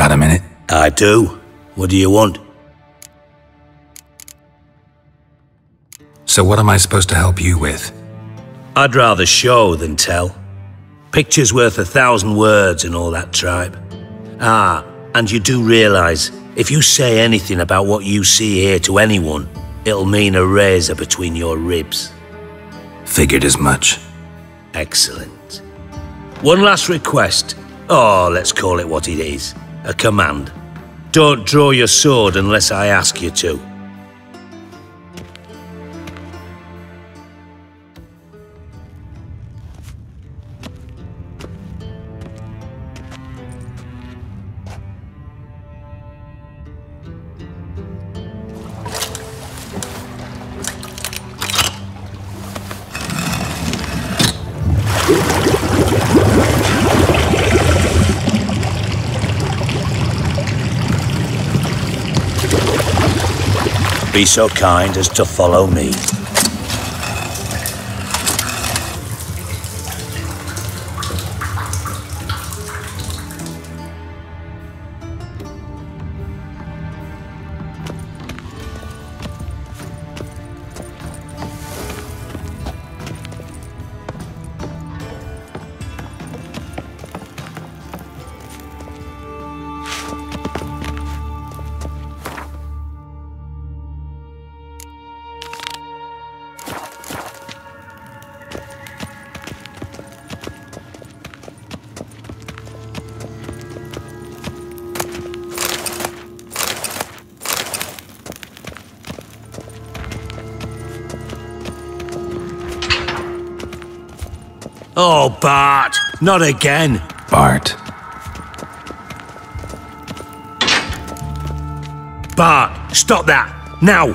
Got a minute? I do. What do you want? So what am I supposed to help you with? I'd rather show than tell. Picture's worth a thousand words and all that tribe. Ah, and you do realize, if you say anything about what you see here to anyone, it'll mean a razor between your ribs. Figured as much. Excellent. One last request. Oh, let's call it what it is. A command. Don't draw your sword unless I ask you to. Be so kind as to follow me. Oh, Bart! Not again! Bart. Bart, stop that! Now!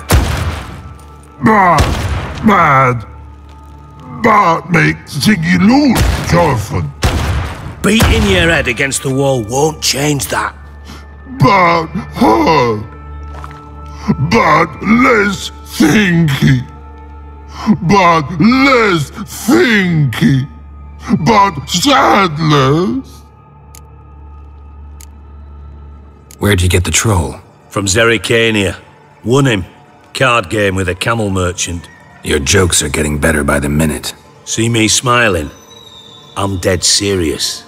Bart, mad. Bart make Ziggy lose, Jorfin. Beating your head against the wall won't change that. Bart hurt. Bart less thinky. Bart less thinky. Bart sadless. Where'd you get the troll? From Zerrikania. Won him. Card game with a camel merchant. Your jokes are getting better by the minute. See me smiling? I'm dead serious.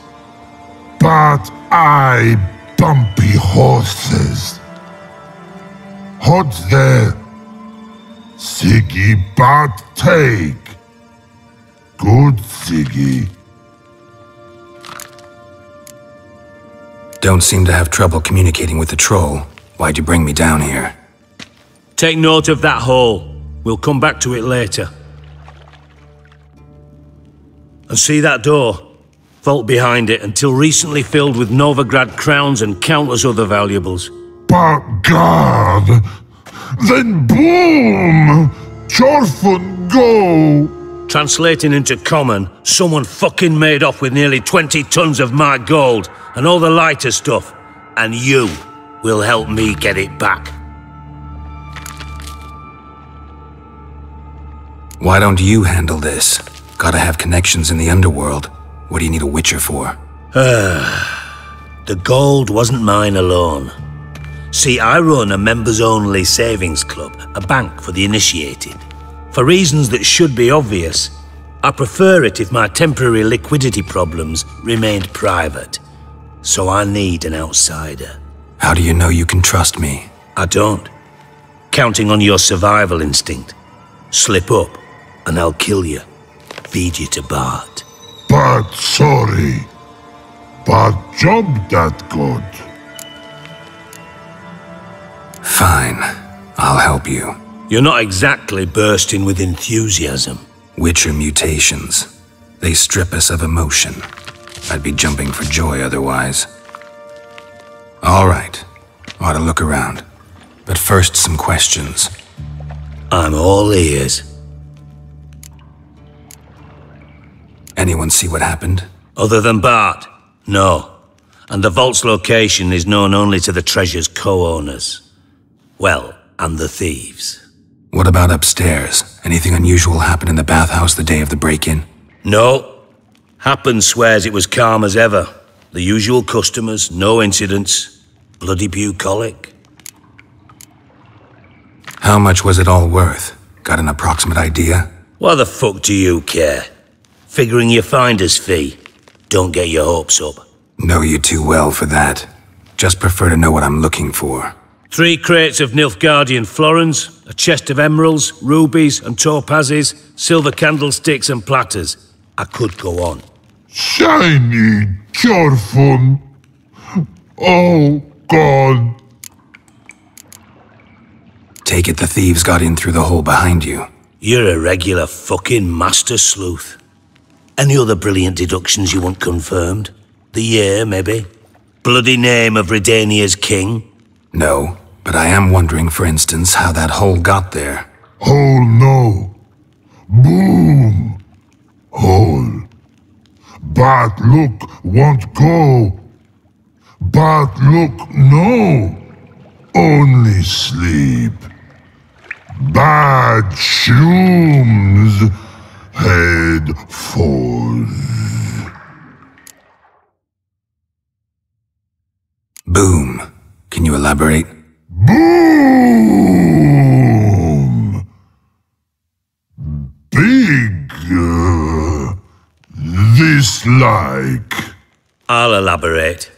But I bumpy horses. What's there? Siggy but take. Good Siggy. Don't seem to have trouble communicating with the troll. Why'd you bring me down here? Take note of that hole. We'll come back to it later. And see that door? Vault behind it, until recently filled with Novigrad crowns and countless other valuables. But God! Then boom! Chorfun go! Translating into common, someone fucking made off with nearly 20 tons of my gold and all the lighter stuff. And you will help me get it back. Why don't you handle this? Gotta have connections in the underworld. What do you need a witcher for? Ah, the gold wasn't mine alone. See, I run a members-only savings club, a bank for the initiated. For reasons that should be obvious, I prefer it if my temporary liquidity problems remained private. So I need an outsider. How do you know you can trust me? I don't. Counting on your survival instinct. Slip up, and I'll kill you. Feed you to Bart. But sorry. But job that good. Fine. I'll help you. You're not exactly bursting with enthusiasm. Witcher mutations. They strip us of emotion. I'd be jumping for joy otherwise. All right. Ought to look around. But first, some questions. I'm all ears. Anyone see what happened? Other than Bart? No. And the vault's location is known only to the treasure's co-owners. Well, and the thieves. What about upstairs? Anything unusual happen in the bathhouse the day of the break-in? No. Happen swears it was calm as ever. The usual customers, no incidents. Bloody bucolic. How much was it all worth? Got an approximate idea? Why the fuck do you care? Figuring your finder's fee. Don't get your hopes up. Know you too well for that. Just prefer to know what I'm looking for. Three crates of Nilfgaardian florins, a chest of emeralds, rubies and topazes, silver candlesticks and platters. I could go on. Shiny Jorfun. Oh, God. Take it the thieves got in through the hole behind you. You're a regular fucking master sleuth. Any other brilliant deductions you want confirmed? The year, maybe? Bloody name of Redania's king? No, but I am wondering, for instance, how that hole got there. Hole no. Boom. Hole. Bad look won't go. Bad look no. Only sleep. Bad shrooms. Head falls. Boom. Can you elaborate? Boom! Big. uh, this like. I'll elaborate.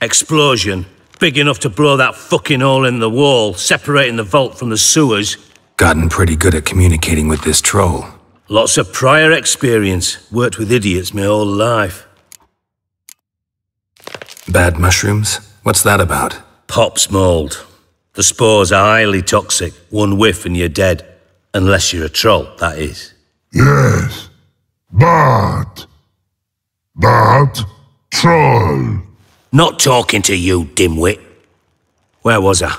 Explosion. Big enough to blow that fucking hole in the wall, separating the vault from the sewers. Gotten pretty good at communicating with this troll. Lots of prior experience. Worked with idiots my whole life. Bad mushrooms? What's that about? Pops mold. The spores are highly toxic. One whiff and you're dead. Unless you're a troll, that is. Yes. But. But. Troll. Not talking to you, dimwit. Where was I?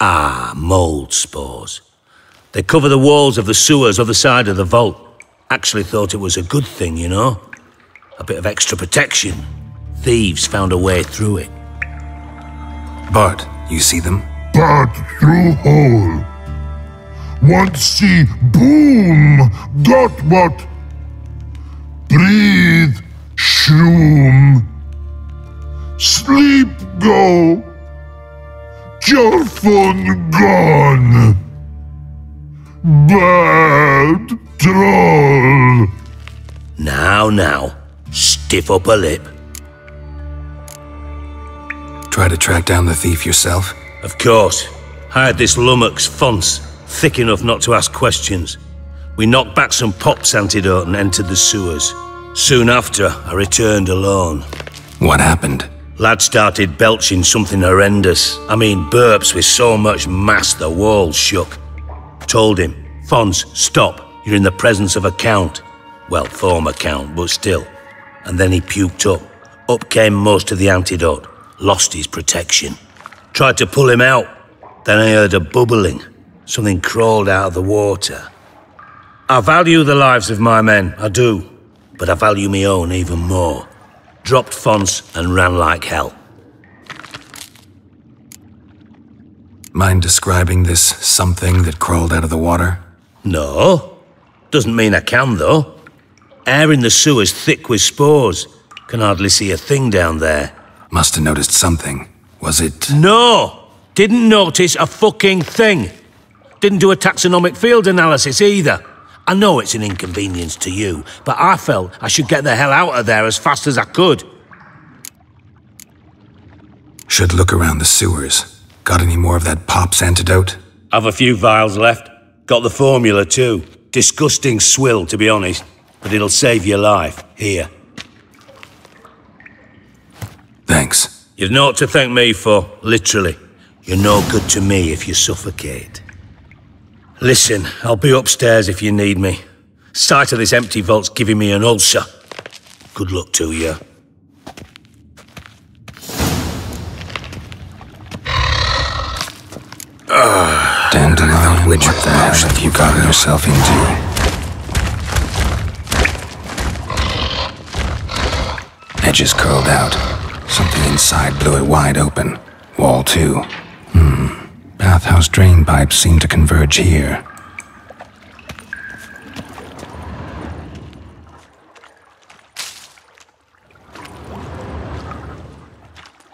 Ah, mold spores. They cover the walls of the sewers other side of the vault. Actually thought it was a good thing, you know? A bit of extra protection. Thieves found a way through it. Bart, you see them? But through hole. Once see boom. Got what? Breathe. Shroom. Sleep go. Jorfun gone. Bad troll. Now, now. Stiff upper lip. Try to track down the thief yourself? Of course. Hired this lummox Fons, thick enough not to ask questions. We knocked back some pops antidote and entered the sewers. Soon after, I returned alone. What happened? Lad started belching something horrendous. I mean, burps with so much mass the walls shook. Told him, Fons, stop. You're in the presence of a count. Well, former count, but still. And then he puked up. Up came most of the antidote. Lost his protection. Tried to pull him out. Then I heard a bubbling. Something crawled out of the water. I value the lives of my men, I do. But I value my own even more. Dropped Fons and ran like hell. Mind describing this something that crawled out of the water? No. Doesn't mean I can, though. Air in the sewer's thick with spores. Can hardly see a thing down there. Must have noticed something. Was it. No! Didn't notice a fucking thing. Didn't do a taxonomic field analysis either. I know it's an inconvenience to you, but I felt I should get the hell out of there as fast as I could. Should look around the sewers. Got any more of that Pop's antidote? I've a few vials left. Got the formula too. Disgusting swill, to be honest. But it'll save your life. Here. Thanks. You've naught to thank me for, literally. You're no good to me if you suffocate. Listen, I'll be upstairs if you need me. Sight of this empty vault's giving me an ulcer. Good luck to you. Dandelion, which of the hell have you gotten yourself into? Edges curled out. Something inside blew it wide open. Wall too. Hmm. Bathhouse drain pipes seem to converge here.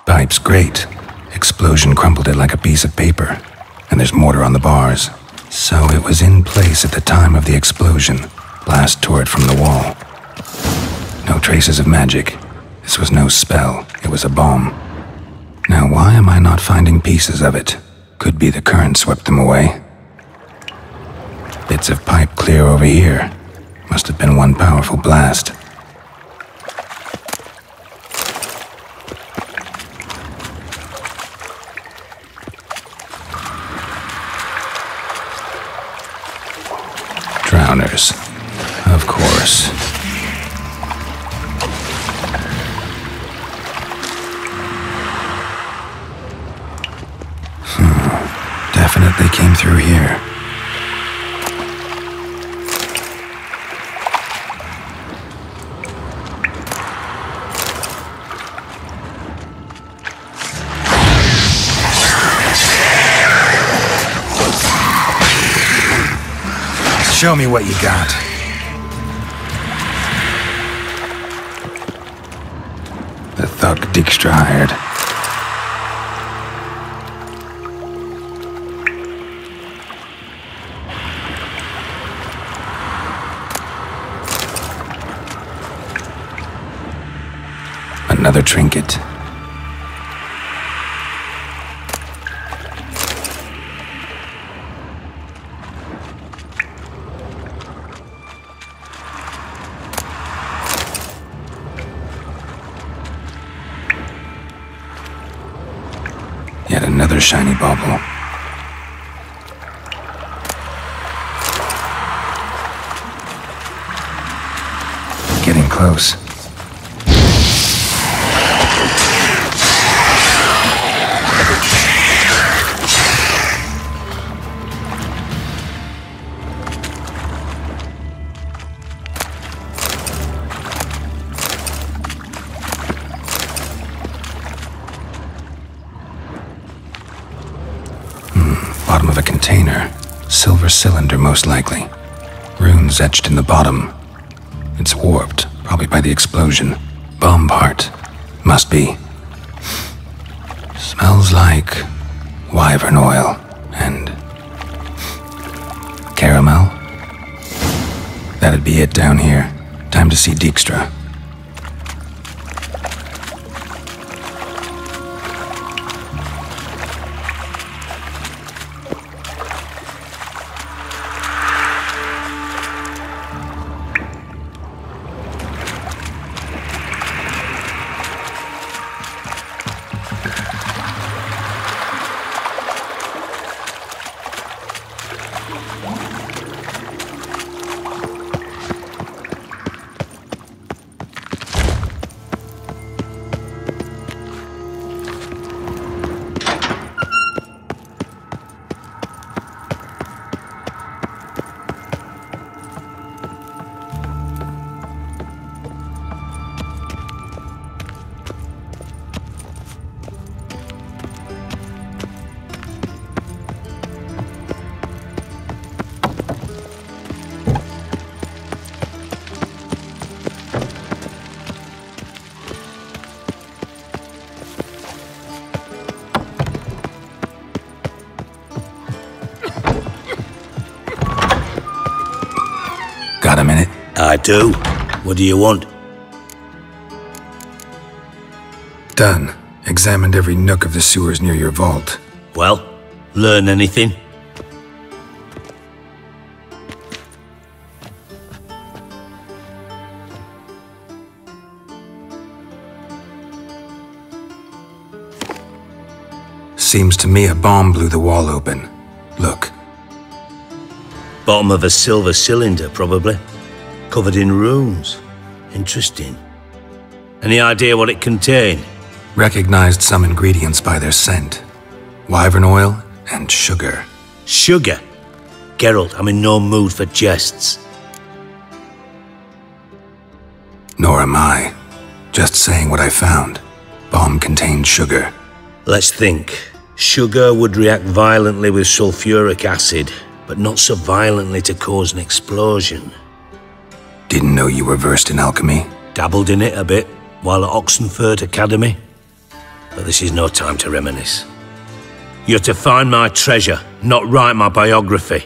Pipes great. Explosion crumpled it like a piece of paper, and there's mortar on the bars. So it was in place at the time of the explosion. Blast tore it from the wall. No traces of magic. This was no spell, it was a bomb. Now, why am I not finding pieces of it? Could be the current swept them away. Bits of pipe clear over here. Must have been one powerful blast. Drowners. Of course. Show me what you got. The thug Dijkstra hired. Another trinket. Shiny bauble. Cylinder, most likely. Runes etched in the bottom. It's warped, probably by the explosion. Bomb part. Must be. Smells like wyvern oil and caramel. That'd be it down here. Time to see Dijkstra. Do. What do you want? Done. Examined every nook of the sewers near your vault. Well, learn anything? Seems to me a bomb blew the wall open. Look, Bottom of a silver cylinder, probably. Covered in runes. Interesting. Any idea what it contained? recognized some ingredients by their scent. Wyvern oil and sugar. Sugar. Geralt, I'm in no mood for jests. Nor am I. Just saying what I found. Bomb contained sugar. Let's think. Sugar would react violently with sulfuric acid, but not so violently to cause an explosion. Didn't know you were versed in alchemy. Dabbled in it a bit while at Oxenford Academy. But this is no time to reminisce. You're to find my treasure, not write my biography.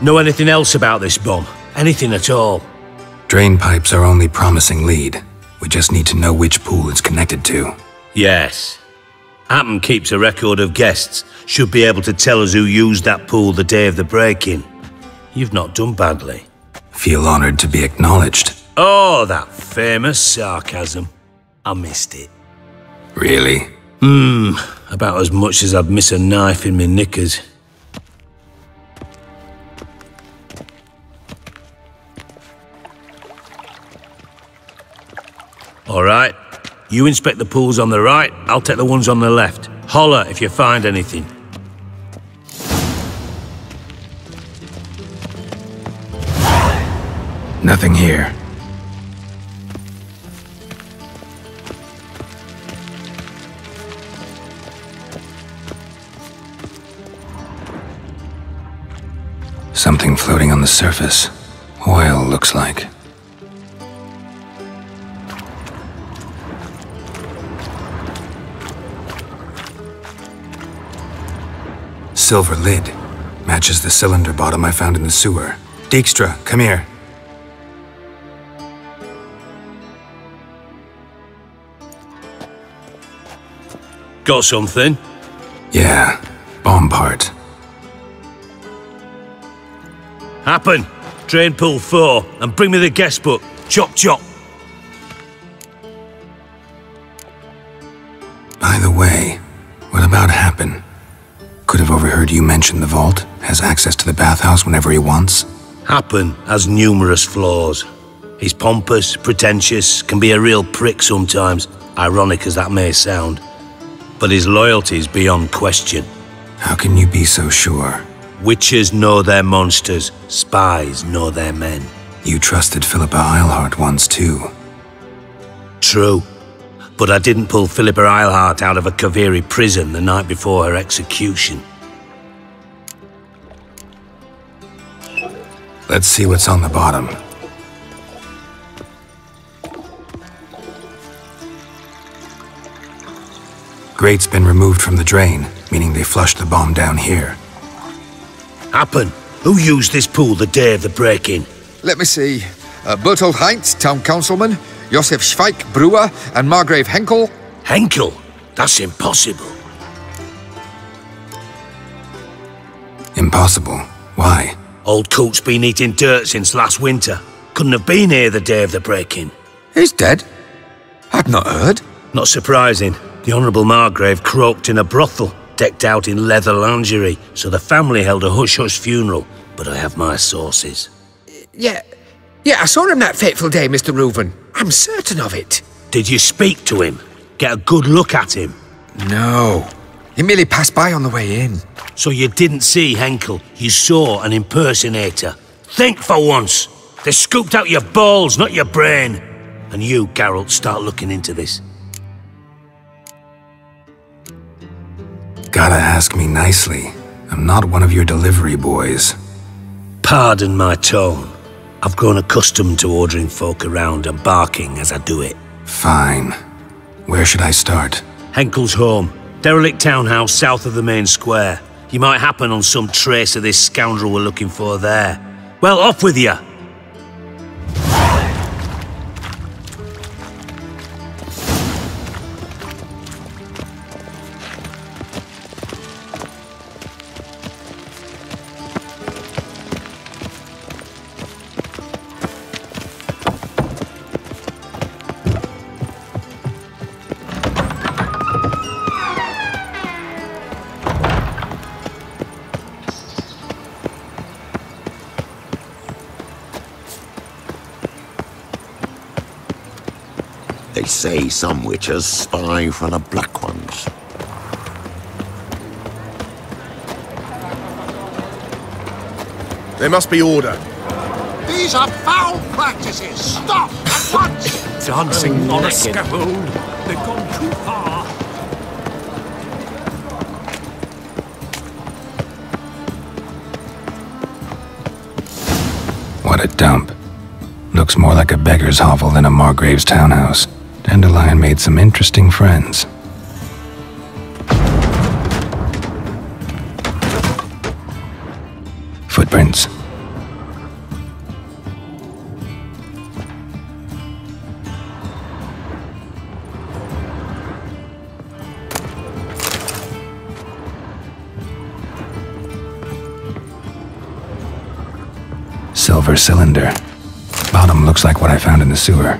Know anything else about this bomb? Anything at all? Drain pipes are only promising lead. We just need to know which pool it's connected to. Yes. Appen keeps a record of guests. Should be able to tell us who used that pool the day of the break-in. You've not done badly. Feel honored to be acknowledged. Oh, that famous sarcasm. I missed it. Really? Hmm, about as much as I'd miss a knife in my knickers. All right. You inspect the pools on the right, I'll take the ones on the left. Holler if you find anything. Nothing here. Something floating on the surface. Oil, looks like. Silver lid. Matches the cylinder bottom I found in the sewer. Dijkstra, come here. Got something? Yeah, bomb part. Happen. Drain pool 4 and bring me the guest book. Chop chop. By the way, what about Happen? Could have overheard you mention the vault. Has access to the bathhouse whenever he wants. Happen has numerous flaws. He's pompous, pretentious, can be a real prick sometimes, ironic as that may sound. But his loyalty's beyond question. How can you be so sure? Witches know their monsters, spies know their men. You trusted Philippa Eilhart once too. True. But I didn't pull Philippa Eilhart out of a Kaviri prison the night before her execution. Let's see what's on the bottom. Grate's been removed from the drain, meaning they flushed the bomb down here. Happen. Who used this pool the day of the break-in? Let me see. Uh, Bertolt Heinz, town councilman, Josef Schweik, brewer, and Margrave Henkel. Henkel? That's impossible. Impossible. Why? Old Coot's been eating dirt since last winter. Couldn't have been here the day of the break-in. He's dead? I'd not heard. Not surprising. The Honourable Margrave croaked in a brothel, decked out in leather lingerie, so the family held a hush-hush funeral. But I have my sources. Yeah, yeah, I saw him that fateful day, Mr. Reuven. I'm certain of it. Did you speak to him? Get a good look at him? No. He merely passed by on the way in. So you didn't see Henkel, you saw an impersonator. Think for once! They scooped out your balls, not your brain! And you, Geralt, start looking into this. Gotta ask me nicely. I'm not one of your delivery boys. Pardon my tone. I've grown accustomed to ordering folk around and barking as I do it. Fine. Where should I start? Henkel's home. Derelict townhouse south of the main square. You might happen on some trace of this scoundrel we're looking for there. Well, off with you! Some witches spy for the Black Ones. There must be order. These are foul practices! Stop at once! Dancing on a scaffold. They've gone too far. What a dump. Looks more like a beggar's hovel than a Margrave's townhouse. Dandelion made some interesting friends. Footprints. Silver cylinder. Bottom looks like what I found in the sewer.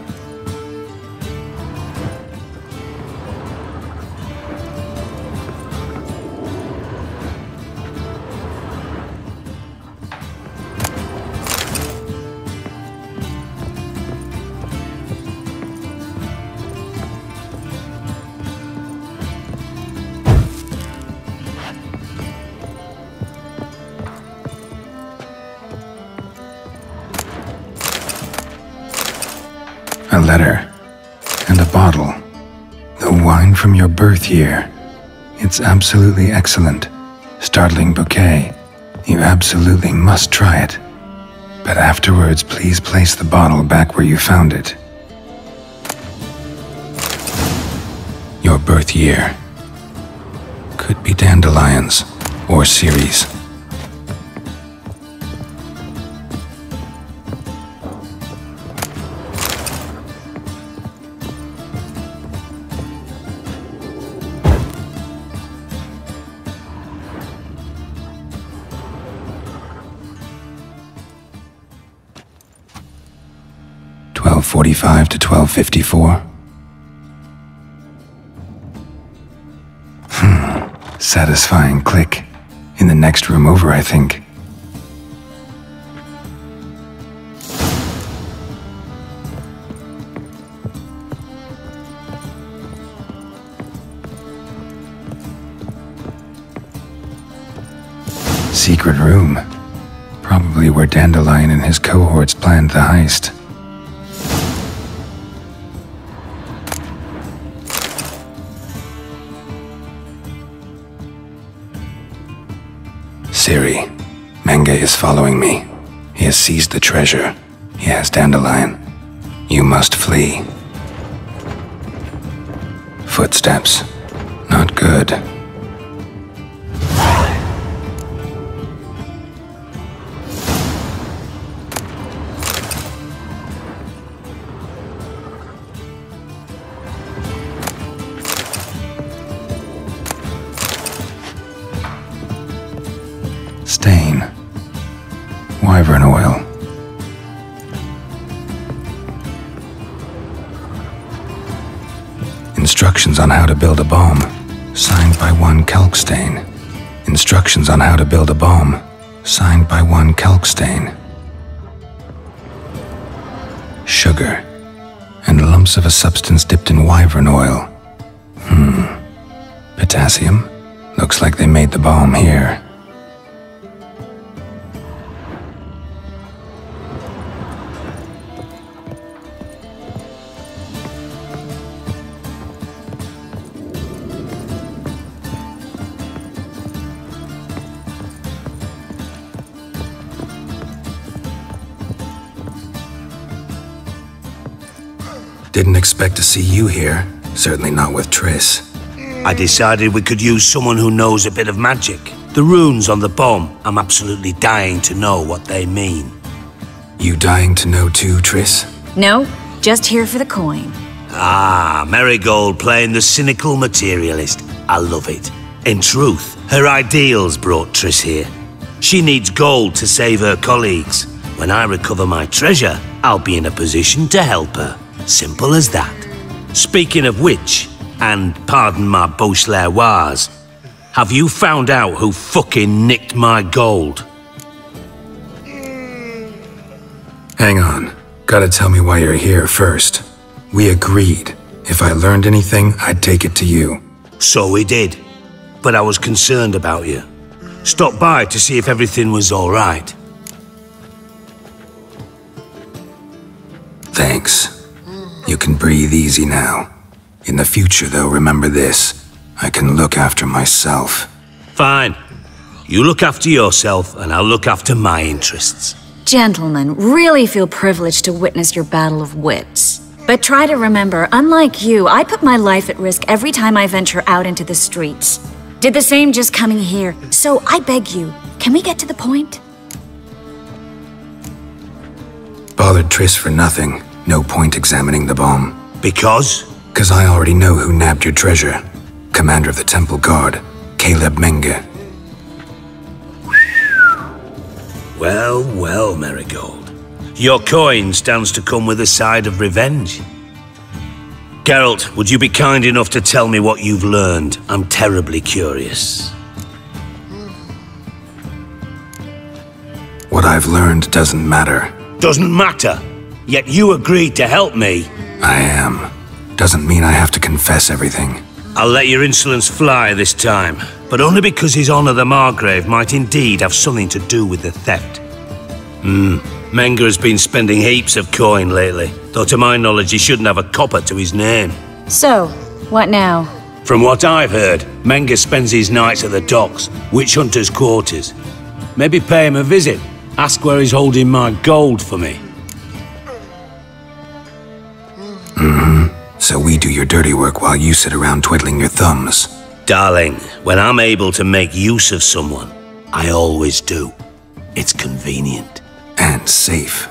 Year. It's absolutely excellent. Startling bouquet. You absolutely must try it. But afterwards, please place the bottle back where you found it. Your birth year. Could be dandelions or Ciri's. Twelve forty-five to twelve fifty-four. Hmm. Satisfying click. In the next room over, I think. Secret room. Probably where Dandelion and his cohorts planned the heist. Ciri, Menge is following me. He has seized the treasure. He has Dandelion. You must flee. Footsteps. Not good. Build a bomb. Signed by one Kalkstein. Instructions on how to build a bomb. Signed by one Kalkstein. Sugar. And lumps of a substance dipped in wyvern oil. Hmm. Potassium? Looks like they made the bomb here. Didn't expect to see you here. Certainly not with Triss. I decided we could use someone who knows a bit of magic. The runes on the bomb, I'm absolutely dying to know what they mean. You dying to know too, Triss? No, just here for the coin. Ah, Merigold playing the cynical materialist. I love it. In truth, her ideals brought Triss here. She needs gold to save her colleagues. When I recover my treasure, I'll be in a position to help her. Simple as that. Speaking of which, and pardon my Beauclervois, have you found out who fucking nicked my gold? Hang on. Gotta tell me why you're here first. We agreed. If I learned anything, I'd take it to you. So we did. But I was concerned about you. Stopped by to see if everything was alright. Thanks. You can breathe easy now. In the future, though, remember this. I can look after myself. Fine. You look after yourself, and I'll look after my interests. Gentlemen, really feel privileged to witness your battle of wits. But try to remember, unlike you, I put my life at risk every time I venture out into the streets. Did the same just coming here. So I beg you, can we get to the point? bothered Triss for nothing. No point examining the bomb. Because? Because I already know who nabbed your treasure. Commander of the Temple Guard, Caleb Menge. Well, well, Merigold. Your coin stands to come with a side of revenge. Geralt, would you be kind enough to tell me what you've learned? I'm terribly curious. What I've learned doesn't matter. Doesn't matter. Yet you agreed to help me. I am. Doesn't mean I have to confess everything. I'll let your insolence fly this time, but only because his honor the Margrave might indeed have something to do with the theft. Hmm. Menge has been spending heaps of coin lately, though to my knowledge he shouldn't have a copper to his name. So, what now? From what I've heard, Menge spends his nights at the docks, witch hunters' quarters. Maybe pay him a visit. Ask where he's holding my gold for me. Mm-hmm. So we do your dirty work while you sit around twiddling your thumbs. Darling, when I'm able to make use of someone, I always do. It's convenient. And safe.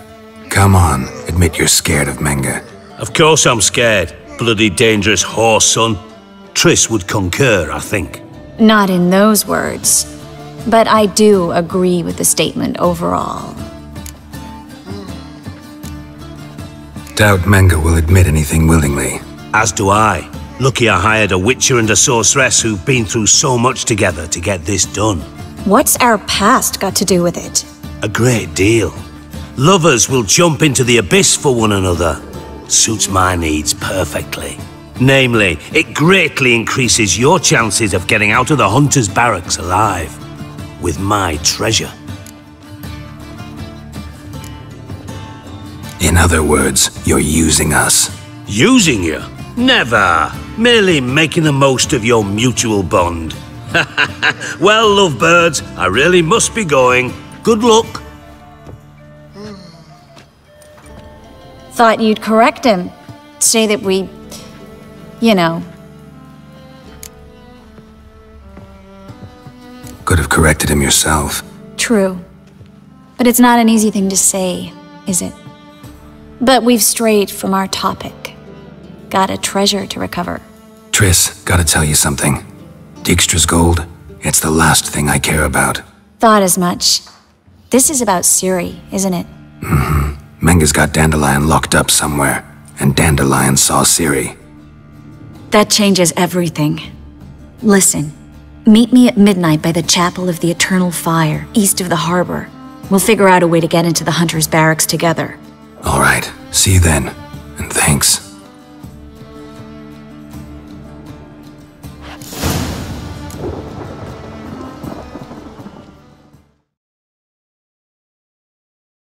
Come on, admit you're scared of Menge. Of course I'm scared. Bloody dangerous horse, son. Triss would concur, I think. Not in those words. But I do agree with the statement overall. Doubt Menge will admit anything willingly. As do I. Lucky I hired a witcher and a sorceress who've been through so much together to get this done. What's our past got to do with it? A great deal. Lovers will jump into the abyss for one another. Suits my needs perfectly. Namely, it greatly increases your chances of getting out of the hunter's barracks alive. With my treasure. In other words, you're using us. Using you? Never. Merely making the most of your mutual bond. well, lovebirds, I really must be going. Good luck. Hmm. Thought you'd correct him. Say that we... You know. Could have corrected him yourself. True. But it's not an easy thing to say, is it? But we've strayed from our topic. Got a treasure to recover. Triss, gotta tell you something. Dijkstra's gold, it's the last thing I care about. Thought as much. This is about Ciri, isn't it? Mm-hmm. Menge's got Dandelion locked up somewhere, and Dandelion saw Ciri. That changes everything. Listen, meet me at midnight by the Chapel of the Eternal Fire, east of the harbor. We'll figure out a way to get into the Hunter's barracks together. All right, see you then, and thanks.